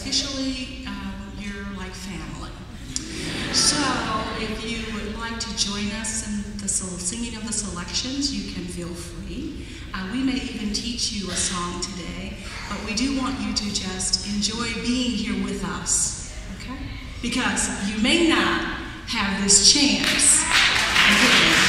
officially um, you're like family. So if you would like to join us in the singing of the selections, you can feel free. Uh, we may even teach you a song today, but we do want you to just enjoy being here with us, okay? Because you may not have this chance again.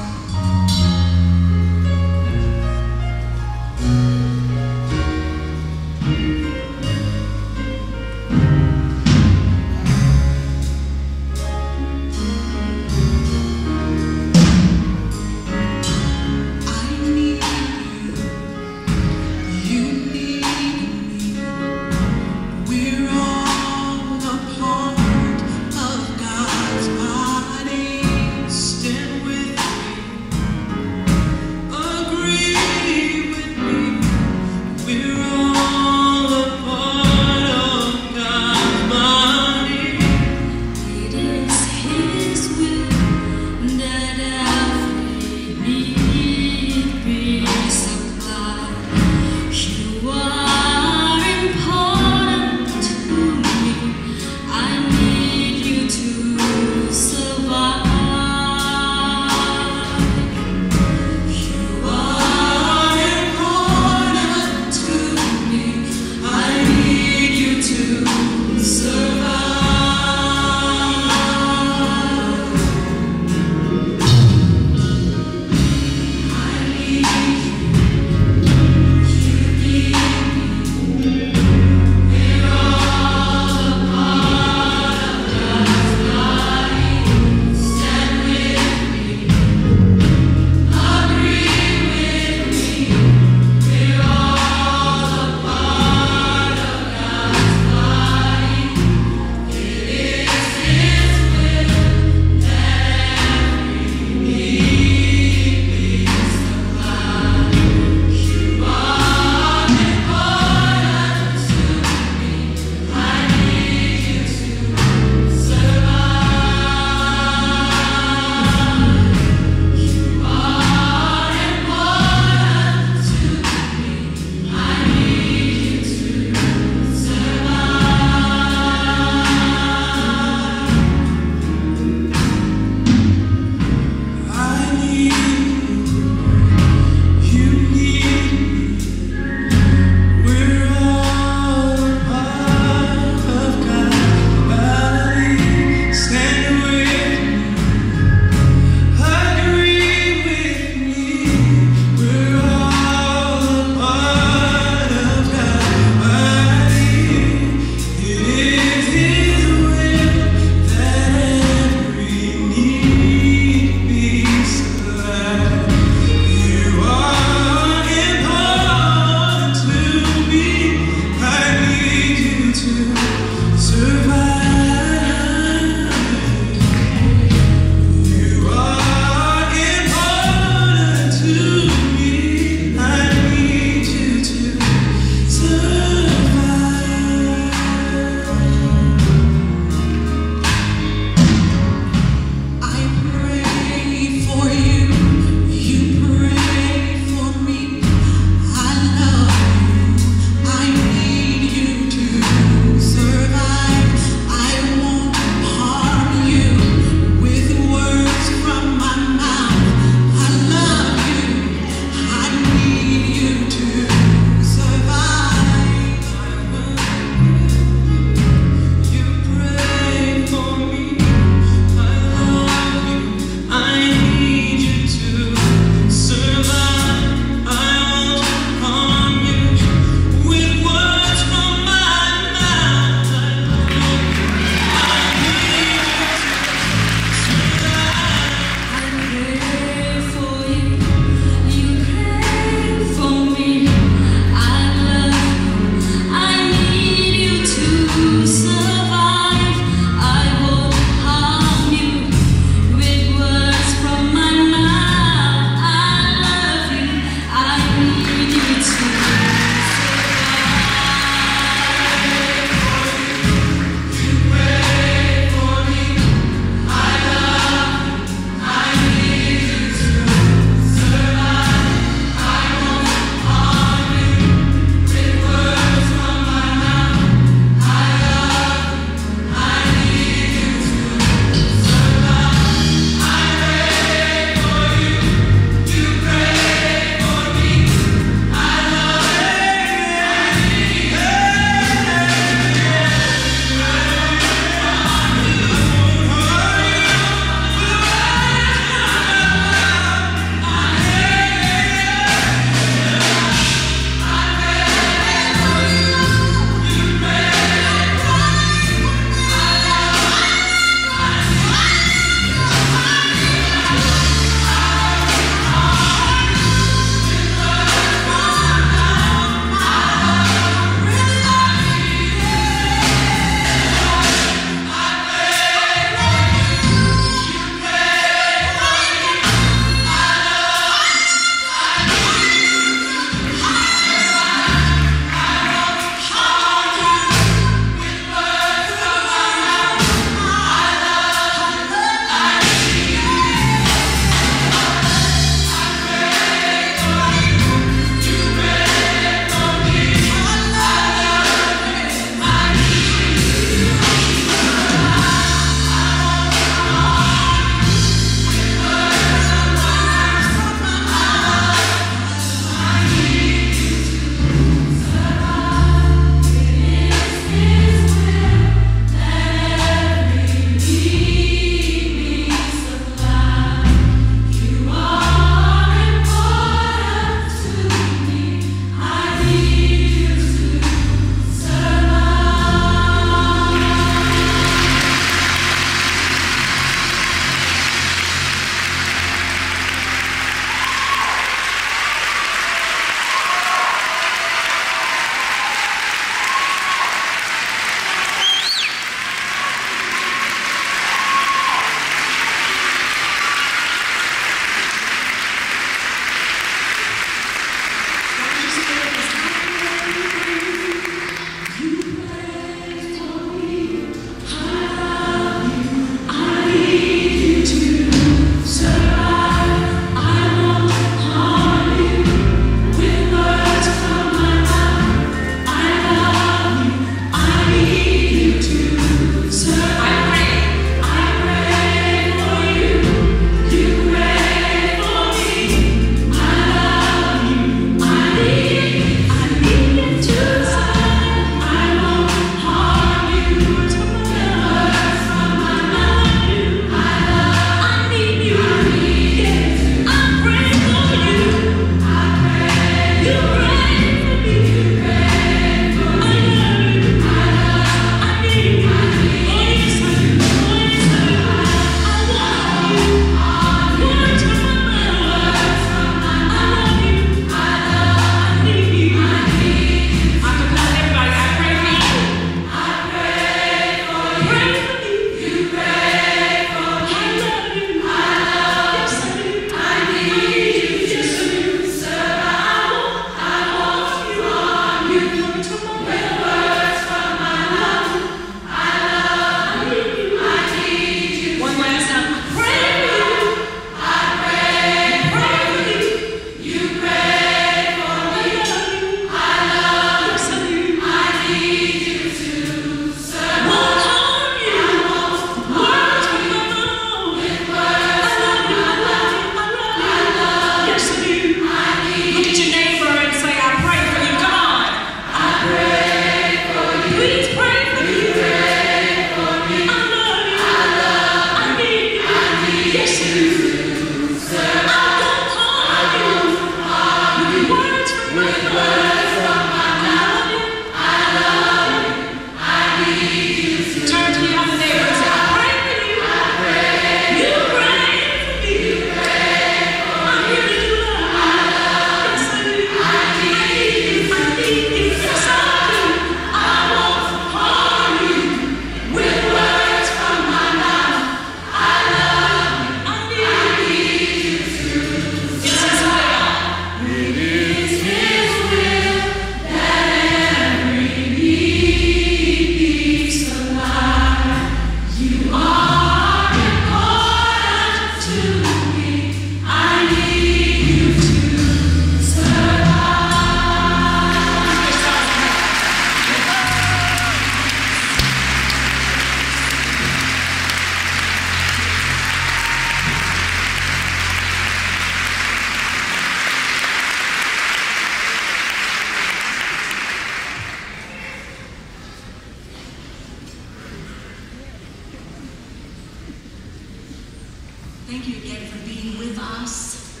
Thank you again for being with us.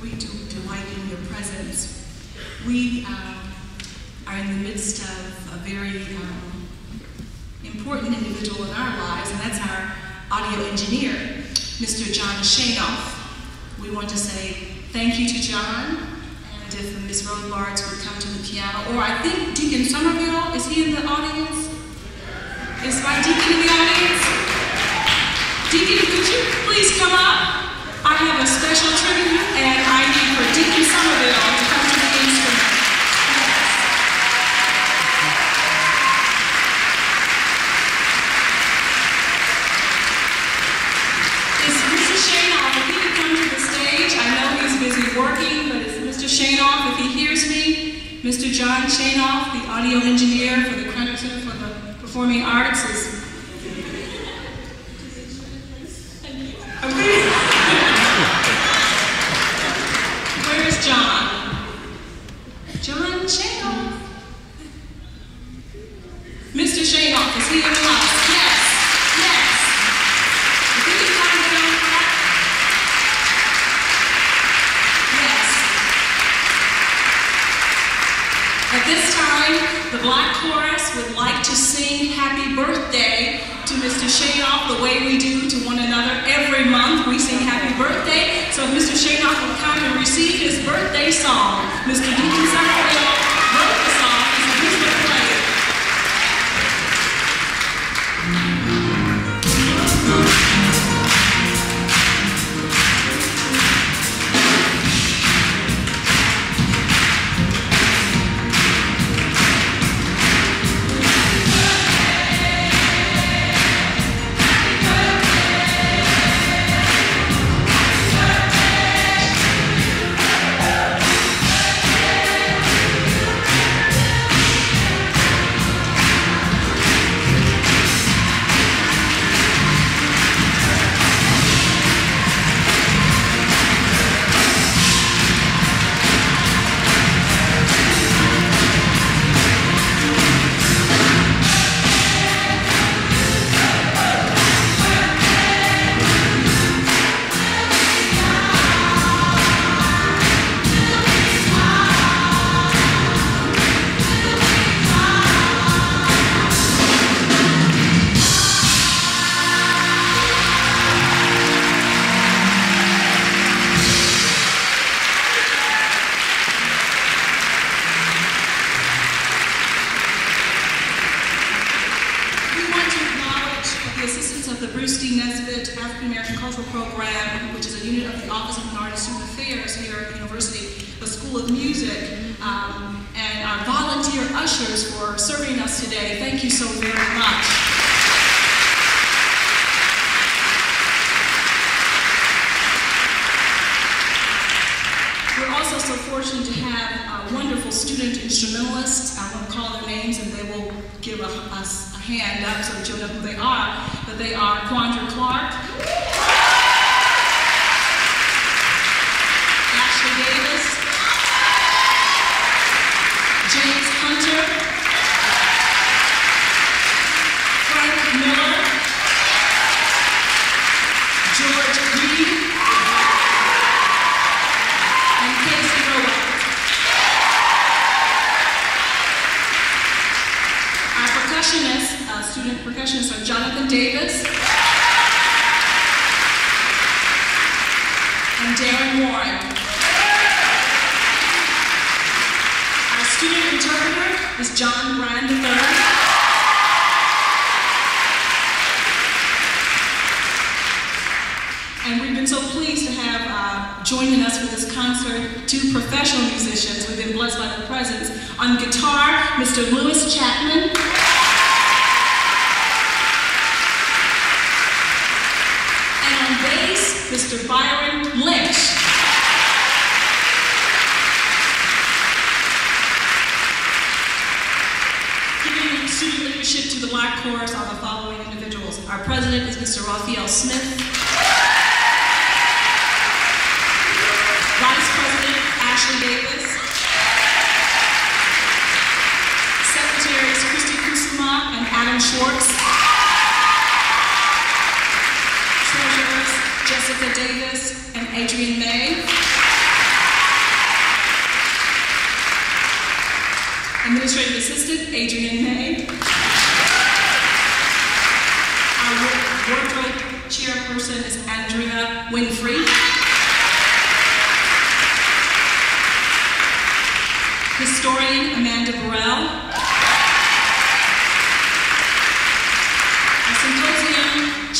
We do delight in your presence. We uh, are in the midst of a very um, important individual in our lives, and that's our audio engineer, Mr. John Shanoff. We want to say thank you to John, and if Ms. Rothbarts would come to the piano, or I think Deacon Somerville, is he in the audience? Is my deacon in the audience? Deacon, could you? Please come up? I have a special tribute, and I need for Deacon Somerville to come to the instrument. Is Mr. Shanoff, if he could come to the stage, I know he's busy working, but is Mr. Shanoff, if he hears me, Mr. John Shanoff, the audio engineer for the Center for the Performing Arts, is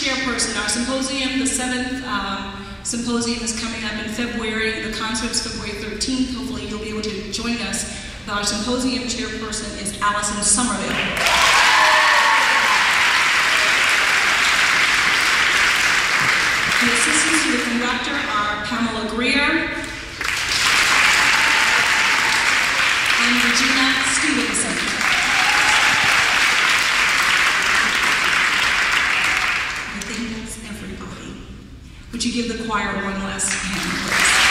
chairperson, our symposium, the seventh um, symposium is coming up in February. The concert is February 13th. Hopefully, you'll be able to join us. But our symposium chairperson is Allison Somerville. The assistants to the conductor are Pamela Greer and Regina Stevenson. I think that's everybody. You give the choir one last hand, please?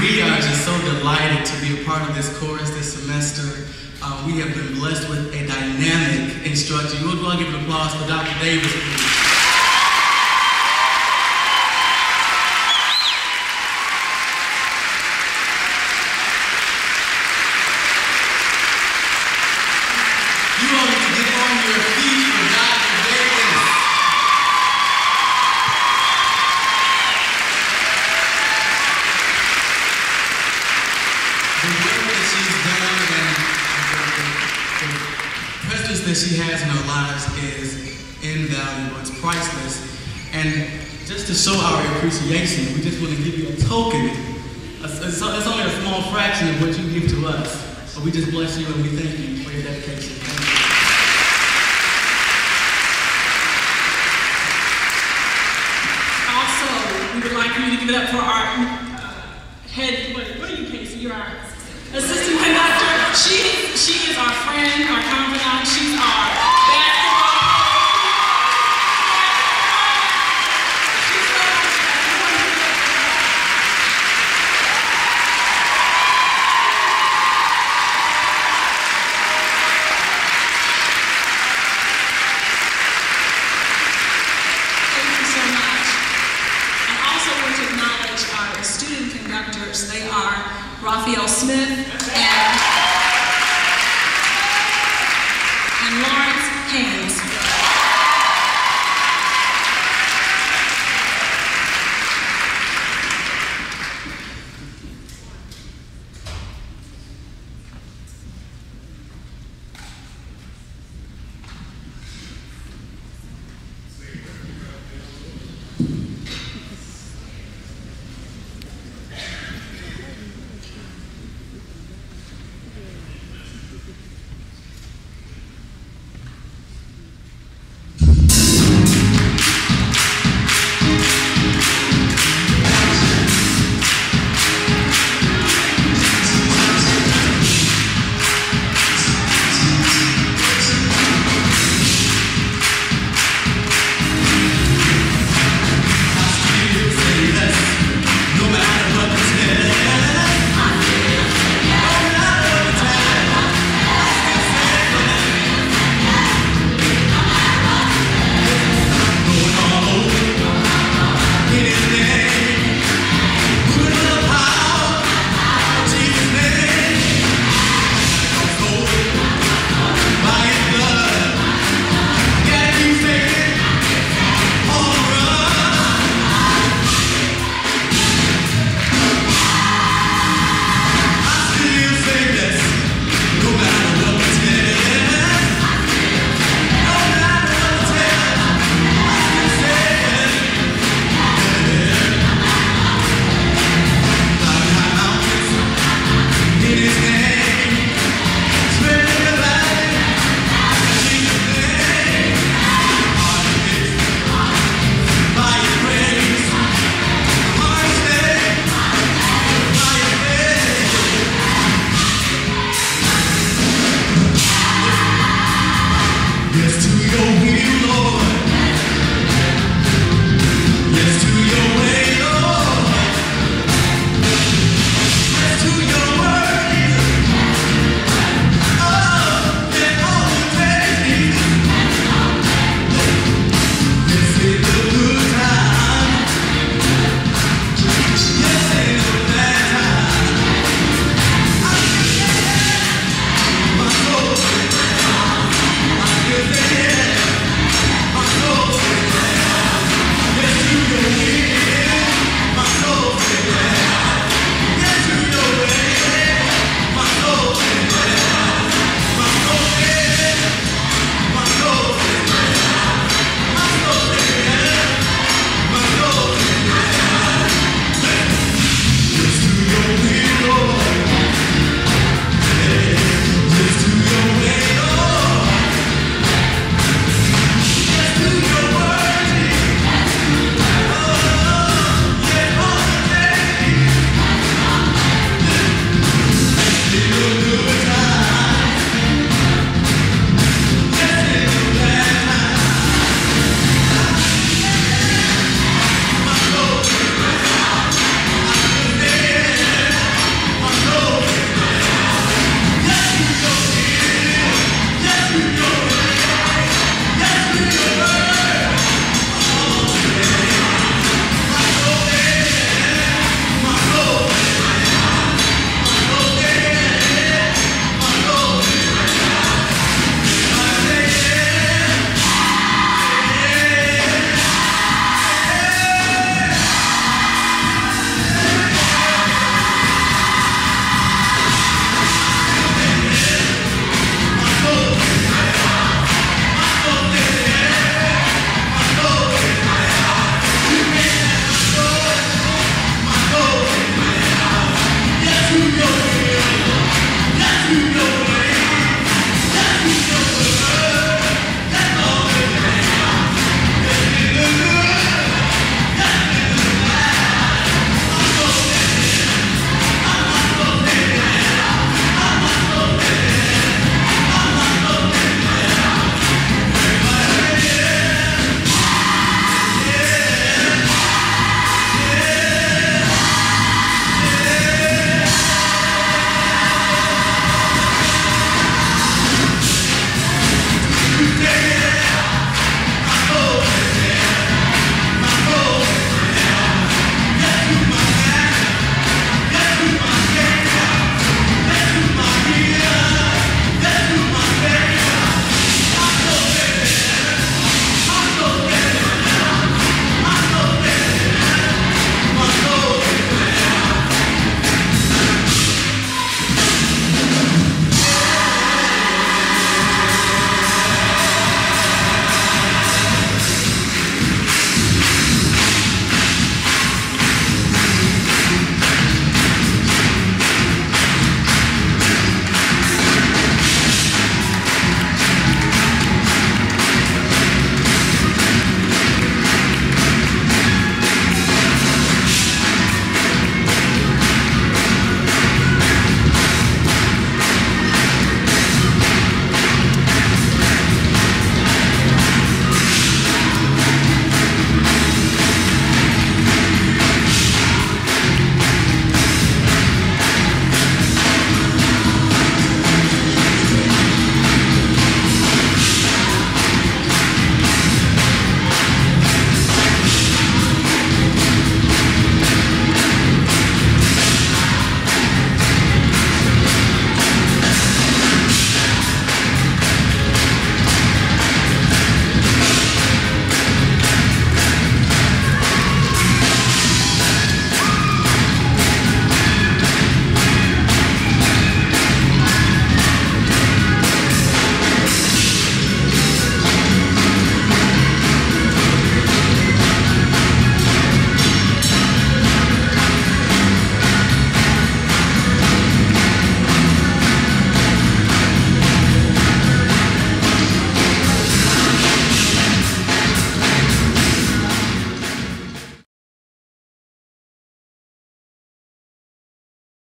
We are just so delighted to be a part of this chorus this semester. Uh, we have been blessed with a dynamic instructor. You would want to give an applause for Dr. Davis. please. You all need to get on your feet for Dr. Davis. the work that she's done and the, the, the presence that she has in our lives is invaluable. It's priceless. And just to show our appreciation, we just want to give you a token. It's, only a small fraction of what you give to us. But we just bless you and we thank you for your dedication. Also, we would like you to give it up for our uh, head, what, what are you, Casey? You're our assistant conductor. She,